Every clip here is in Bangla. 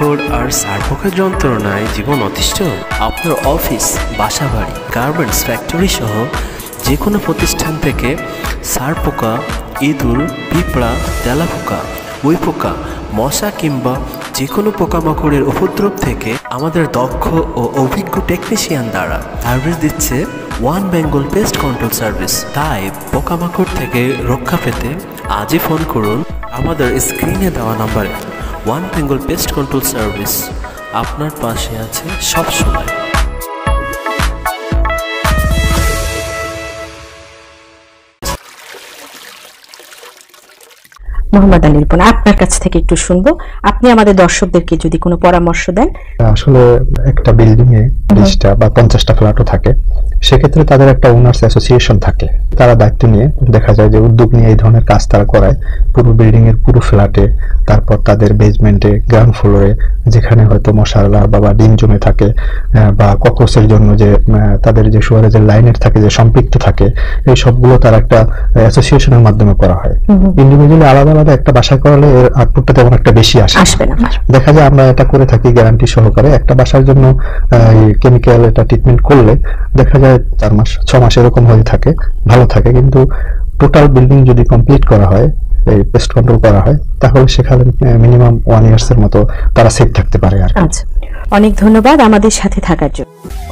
পোকামাকড় আর সারপোকার যন্ত্রণায় জীবন অতিষ্ঠ, আপনার অফিস, বাসাবাড়ি গার্মেন্টস ফ্যাক্টরি সহ যে কোনো প্রতিষ্ঠান থেকে সারপোকা ইঁদুর, পিঁপড়া তেলাপোকা উই পোকা, মশা কিংবা যে কোনো পোকামাকড়ের উপদ্রব থেকে আমাদের দক্ষ ও অভিজ্ঞ টেকনিশিয়ান দ্বারা সার্ভিস দিচ্ছে one Bengal pest control service তাই পোকামাকড় থেকে রক্ষা পেতে আজই ফোন করুন। আমাদের স্ক্রিনে দেওয়া নাম্বারে one Bengal pest control service আপনার পাশে আছে সব সময়। মোহাম্মদ আলী রিপন আপনার কাছ থেকে একটু শুনব। আপনি আমাদের দর্শকদেরকে যদি কোনো পরামর্শ দেন। আসলে একটা বিল্ডিং এ বিশটা বা পঞ্চাশটা ফ্ল্যাটও থাকে। সেক্ষেত্রে তাদের একটা ওনার্স অ্যাসোসিয়েশন থাকে। তারা দায়িত্ব নিয়ে দেখা যায় যে উদ্যোগ নিয়ে এই ধরনের কাজ তারা করায়। পুরো বিল্ডিং এর পুরো ফ্ল্যাটে তারপর তাদের বেসমেন্টে গ্রাউন্ড ফ্লোরে যেখানে হয়তো মশালা বা ডিম জমে থাকে বা ককরোচের জন্য যে তাদের যে সুয়ারেজের লাইনের থাকে যে সম্পৃক্ত থাকে এই সবগুলো তার একটা অ্যাসোসিয়েশনের মাধ্যমে করা হয়। ইন্ডিভিজুয়ালি আলাদা আলাদা একটা বাসায় করালে এর আউটপুটটা তেমন একটা বেশি আসে আসবে না দেখা যায় আমরা এটা করে থাকি গ্যারান্টি সহকারে। একটা বাসার জন্য কেমিক্যাল এটা ট্রিটমেন্ট করলে দেখা যায় চার মাস ছ মাস এরকম হয়ে থাকে ভালো থাকে। কিন্তু টোটাল বিল্ডিং যদি কমপ্লিট করা হয় এই পেস্ট কন্ট্রোল করা হয় তাহলে সেখানে মিনিমাম ওয়ান ইয়ার্স এর মতো তারা সেফ থাকতে পারে আর। আচ্ছা। অনেক ধন্যবাদ আমাদের সাথে থাকার জন্য।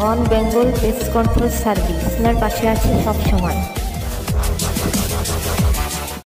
One Bengal pest control service আপনার পাশে আছে সব সময়